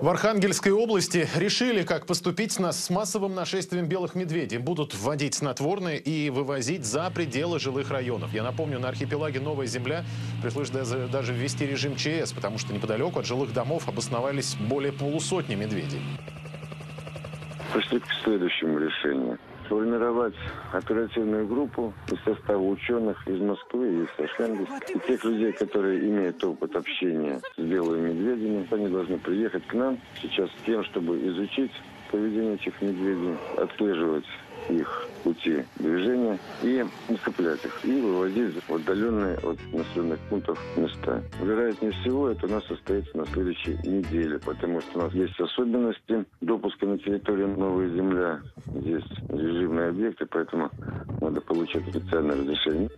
В Архангельской области решили, как поступить с массовым нашествием белых медведей. Будут вводить снотворные и вывозить за пределы жилых районов. Я напомню, на архипелаге Новая Земля пришлось даже ввести режим ЧС, потому что неподалеку от жилых домов обосновались более полусотни медведей. Пришли к следующему решению сформировать оперативную группу из состава ученых из Москвы и из Архангельска. И тех людей, которые имеют опыт общения с белыми медведями, они должны приехать к нам сейчас с тем, чтобы изучить поведение этих медведей, отслеживать их пути движения и усыплять их, и выводить в отдаленные от населенных пунктов места. Вероятнее всего, это у нас состоится на следующей неделе, потому что у нас есть особенности допуска на территорию Новая Земля. Есть режимные объекты, поэтому надо получить специальное разрешение.